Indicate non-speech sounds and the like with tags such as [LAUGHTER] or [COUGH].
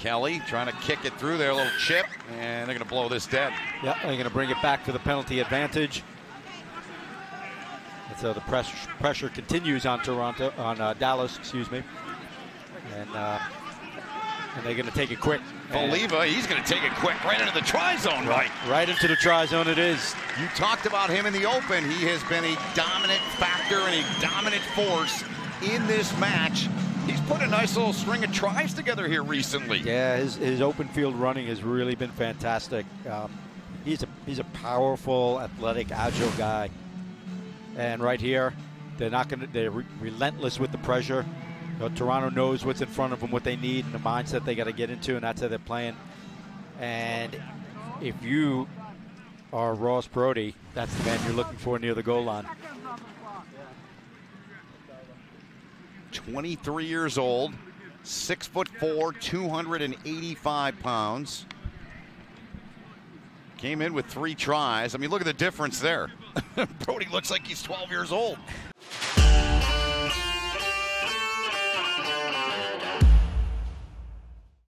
Kelly trying to kick it through there, a little chip, and they're going to blow this dead. Yeah, they're going to bring it back to the penalty advantage. And so the pressure pressure continues on Toronto, on uh, Dallas, excuse me, and uh, and they're going to take it quick. Faleiva, he's going to take it quick right into the try zone, right? right into the try zone. It is. You talked about him in the open. He has been a dominant factor and a dominant force in this match. He's put a nice little string of tries together here recently. Yeah, his, his open field running has really been fantastic. Um, he's a he's a powerful, athletic, agile guy. And right here, they're not going to they're re- relentless with the pressure. You know, Toronto knows what's in front of them, what they need, and the mindset they got to get into, and that's how they're playing. And if you are Ross Braude, that's the man you're looking for near the goal line. 23 years old, six foot four, 285 pounds. Came in with three tries. I mean, look at the difference there. [LAUGHS] Braude looks like he's 12 years old.